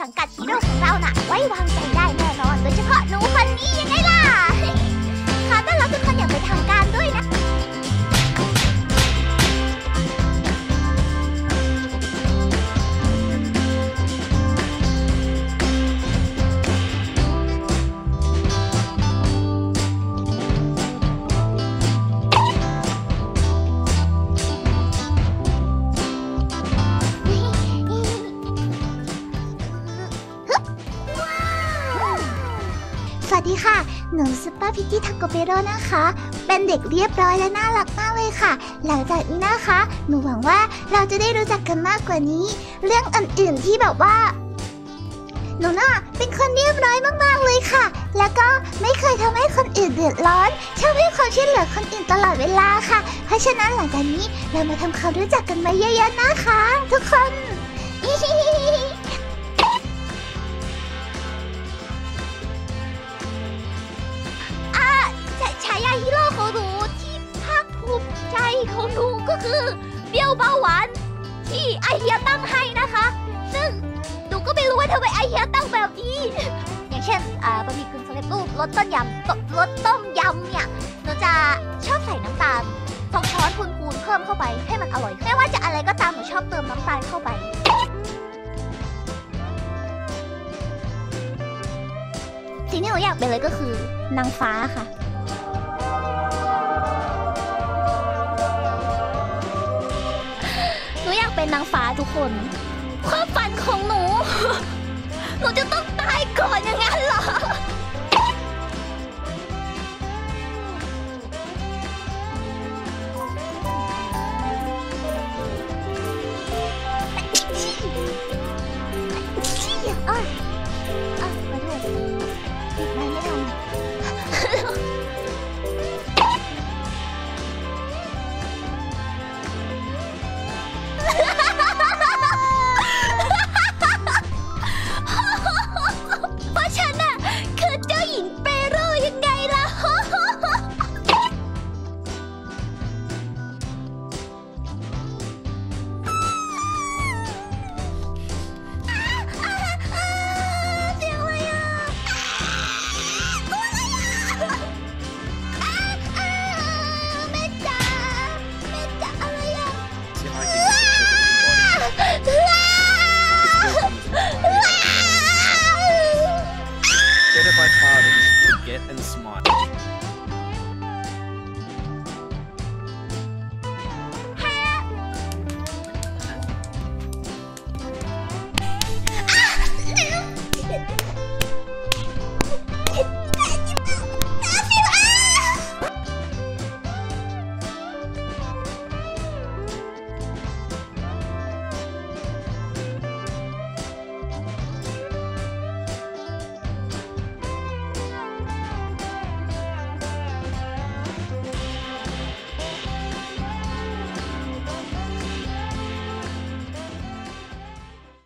สังกัดฮีโร่ของเราน่ะ ไว้วางใจได้แน่นอน โดยเฉพาะหนูคนนี้ยังไงล่ะ สวัสดีค่ะ หนู super pretty ทาโกเปโรนะคะ เป็นเด็กเรียบร้อยและน่ารักมากเลยค่ะ หลังจากนี้นะคะ หนูหวังว่าเราจะได้รู้จักกันมากกว่านี้ เรื่องอื่นๆที่แบบว่า หนูน่ะเป็นคนเรียบร้อยมากๆเลยค่ะ แล้วก็ไม่เคยทำให้คนอื่นเดือดร้อน ชอบให้ความช่วยเหลือคนอื่นตลอดเวลาค่ะ เพราะฉะนั้นหลังจากนี้เรามาทำความรู้จักกันมาเยอะๆนะคะ ทุกคน ของหนูก็คือเปรี้ยวเบาหวาน ที่ไอเฮียตั้งให้นะคะ ซึ่งหนูก็ไม่รู้ว่าทำไมไอเฮียตั้งแบบนี้ อย่างเช่นอ่าบะหมี่กึ่งสำเร็จรูปรสต้มยำรสต้มยำเนี่ยหนูจะชอบใส่น้ำตาลสองช้อนพูนๆเพิ่มเข้าไปให้มันอร่อยไม่ว่าจะอะไรก็ตามหนูชอบเติมน้ำตาลเข้าไปสิ่งที่หนูอยากเป็นเลยก็คือนางฟ้าค่ะ เป็นนางฟ้าทุกคน ความฝันของหนู หนูจะต้อง あ!